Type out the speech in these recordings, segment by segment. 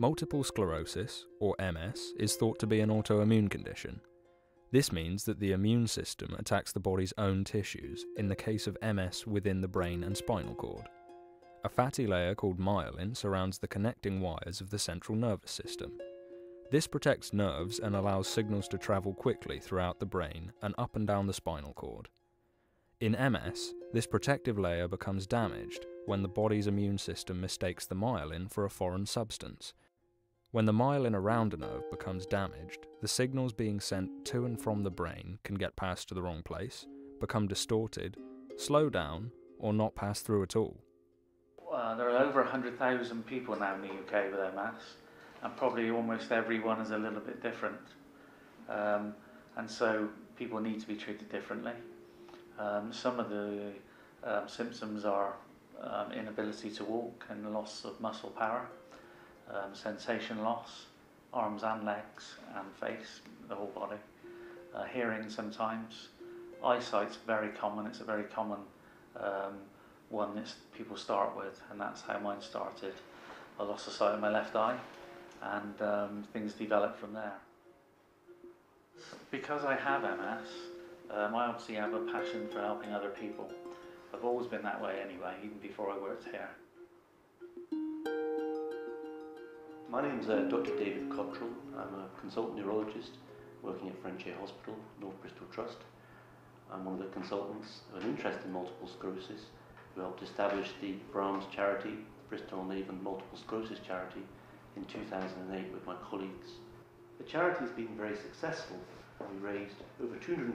Multiple sclerosis, or MS, is thought to be an autoimmune condition. This means that the immune system attacks the body's own tissues, in the case of MS within the brain and spinal cord. A fatty layer called myelin surrounds the connecting wires of the central nervous system. This protects nerves and allows signals to travel quickly throughout the brain and up and down the spinal cord. In MS, this protective layer becomes damaged when the body's immune system mistakes the myelin for a foreign substance, when the myelin around a nerve becomes damaged, the signals being sent to and from the brain can get passed to the wrong place, become distorted, slow down, or not pass through at all. Uh, there are over 100,000 people now in the UK with MS, and probably almost everyone is a little bit different. Um, and so people need to be treated differently. Um, some of the um, symptoms are um, inability to walk and loss of muscle power um, sensation loss, arms and legs and face, the whole body. Uh, hearing sometimes. Eyesight's very common, it's a very common um, one that people start with, and that's how mine started. I lost the sight of my left eye, and um, things developed from there. Because I have MS, um, I obviously have a passion for helping other people. I've always been that way anyway, even before I worked here. My name is uh, Dr David Cottrell. I'm a consultant neurologist working at Frenchay Hospital, North Bristol Trust. I'm one of the consultants of an interest in multiple sclerosis who helped establish the BRAMS charity, the Bristol and Avon Multiple Sclerosis Charity, in 2008 with my colleagues. The charity has been very successful. We raised over £250,000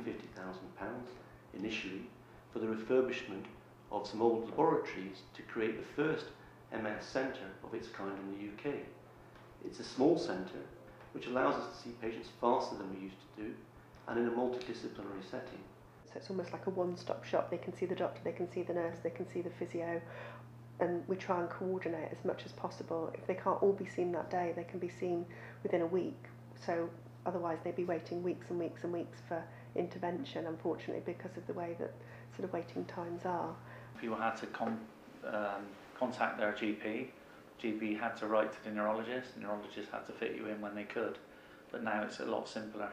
initially for the refurbishment of some old laboratories to create the first MS centre of its kind in the UK. It's a small centre which allows us to see patients faster than we used to do and in a multidisciplinary setting. So it's almost like a one-stop shop. They can see the doctor, they can see the nurse, they can see the physio, and we try and coordinate as much as possible. If they can't all be seen that day, they can be seen within a week. So otherwise they'd be waiting weeks and weeks and weeks for intervention, unfortunately, because of the way that sort of waiting times are. People had to con um, contact their GP GP had to write to the neurologist, the neurologist had to fit you in when they could. But now it's a lot simpler.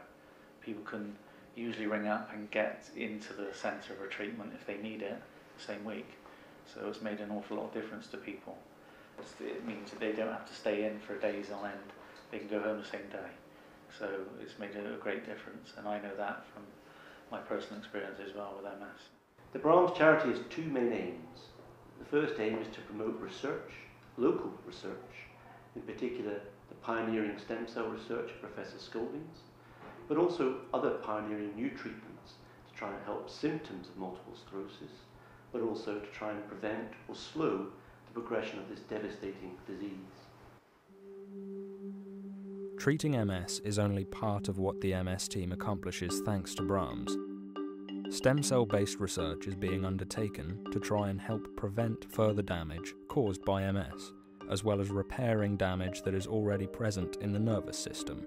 People can usually ring up and get into the centre for treatment if they need it the same week. So it's made an awful lot of difference to people. It means that they don't have to stay in for days on end. They can go home the same day. So it's made a great difference, and I know that from my personal experience as well with MS. The BRAMS charity has two main aims. The first aim is to promote research local research, in particular the pioneering stem cell research of Professor Scolding's, but also other pioneering new treatments to try and help symptoms of multiple sclerosis, but also to try and prevent or slow the progression of this devastating disease. Treating MS is only part of what the MS team accomplishes thanks to BRAMS. Stem cell based research is being undertaken to try and help prevent further damage caused by MS, as well as repairing damage that is already present in the nervous system.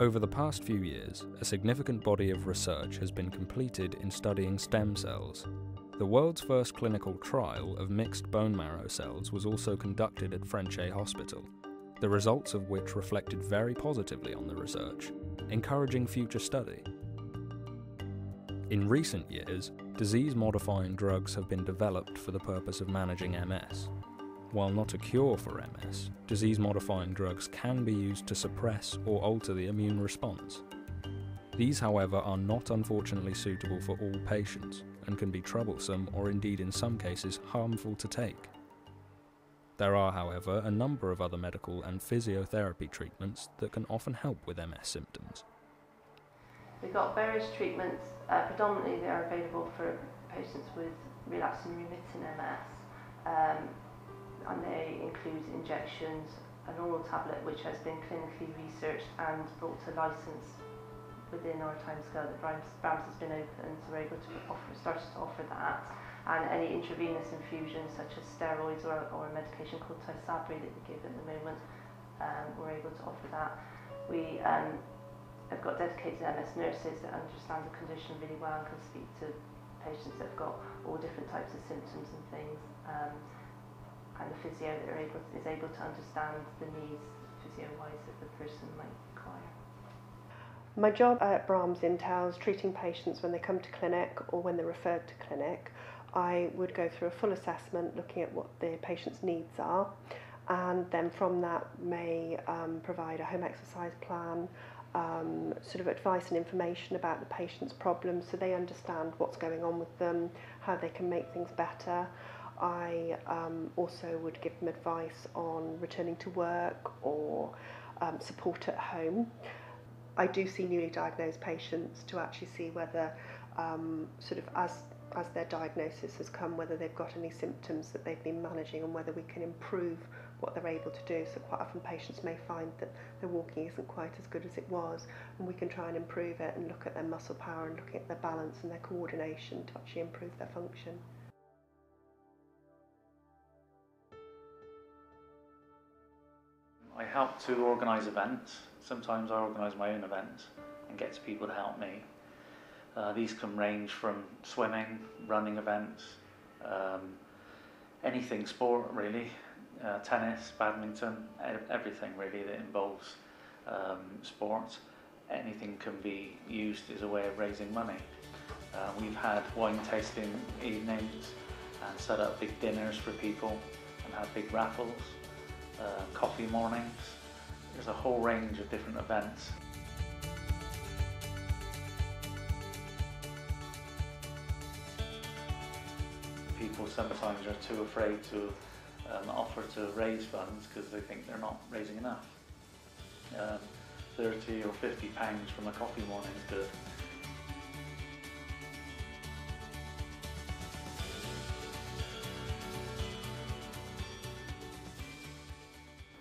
Over the past few years, a significant body of research has been completed in studying stem cells. The world's first clinical trial of mixed bone marrow cells was also conducted at Frenchay Hospital, the results of which reflected very positively on the research, encouraging future study. In recent years, disease modifying drugs have been developed for the purpose of managing MS. While not a cure for MS, disease modifying drugs can be used to suppress or alter the immune response. These, however, are not unfortunately suitable for all patients and can be troublesome or indeed in some cases harmful to take. There are, however, a number of other medical and physiotherapy treatments that can often help with MS symptoms. We've got various treatments, uh, predominantly they are available for patients with relapsing remitting MS, um, and they include injections, an oral tablet which has been clinically researched and brought to license within our timescale that BRAMS, BRAMS has been open, so we're able to offer, start to offer that. And any intravenous infusions such as steroids or, or a medication called Tysabri that we give at the moment, um, we're able to offer that. We um, I've got dedicated MS nurses that understand the condition really well and can speak to patients that have got all different types of symptoms and things. Um, and the physio that are able, is able to understand the needs physio-wise that the person might require. My job at BRAMS entails treating patients when they come to clinic or when they're referred to clinic. I would go through a full assessment looking at what the patient's needs are and then from that may um, provide a home exercise plan, um, sort of advice and information about the patient's problems so they understand what's going on with them, how they can make things better. I um, also would give them advice on returning to work or um, support at home. I do see newly diagnosed patients to actually see whether um, sort of as as their diagnosis has come, whether they've got any symptoms that they've been managing and whether we can improve what they're able to do. So quite often patients may find that their walking isn't quite as good as it was and we can try and improve it and look at their muscle power and looking at their balance and their coordination to actually improve their function. I help to organise events. Sometimes I organise my own events and get people to help me. Uh, these can range from swimming, running events, um, anything sport really, uh, tennis, badminton, everything really that involves um, sport. Anything can be used as a way of raising money. Uh, we've had wine tasting evenings and set up big dinners for people and had big raffles, uh, coffee mornings. There's a whole range of different events. People sometimes are too afraid to um, offer to raise funds because they think they're not raising enough. Um, 30 or 50 pounds from a coffee morning is good.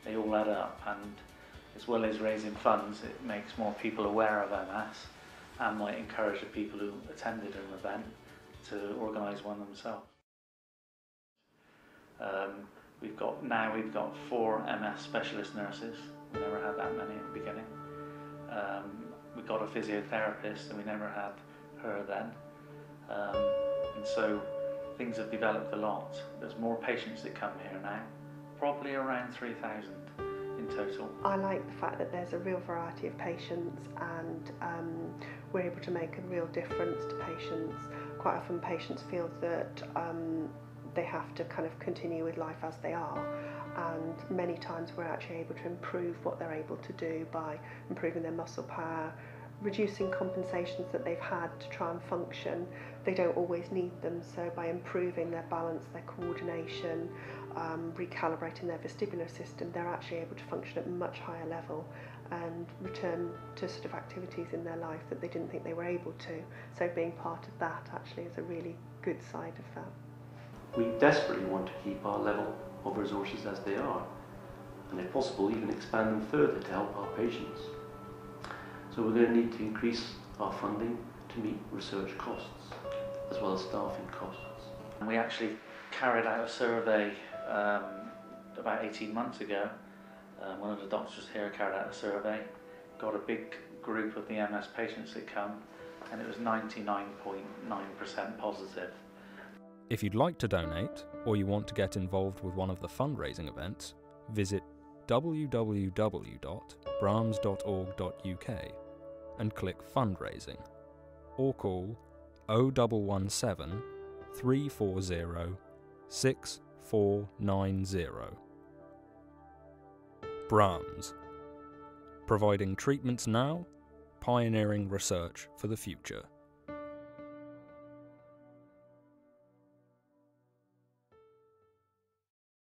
They all add up and as well as raising funds it makes more people aware of MS and might encourage the people who attended an event to organise one themselves. Um, We've got now we've got four MS specialist nurses. We never had that many at the beginning. Um, we got a physiotherapist, and we never had her then. Um, and so things have developed a lot. There's more patients that come here now, probably around 3,000 in total. I like the fact that there's a real variety of patients and um, we're able to make a real difference to patients. Quite often patients feel that um, they have to kind of continue with life as they are. And many times we're actually able to improve what they're able to do by improving their muscle power reducing compensations that they've had to try and function. They don't always need them. So by improving their balance their coordination um, recalibrating their vestibular system they're actually able to function at a much higher level and return to sort of activities in their life that they didn't think they were able to. So being part of that actually is a really good side of that we desperately want to keep our level of resources as they are, and if possible, even expand them further to help our patients. So we're going to need to increase our funding to meet research costs, as well as staffing costs. We actually carried out a survey um, about 18 months ago. Um, one of the doctors here carried out a survey, got a big group of the MS patients that come, and it was 99.9% positive. If you'd like to donate, or you want to get involved with one of the fundraising events, visit www.brams.org.uk and click Fundraising, or call 0117 340 6490. BRAMS. Providing treatments now, pioneering research for the future.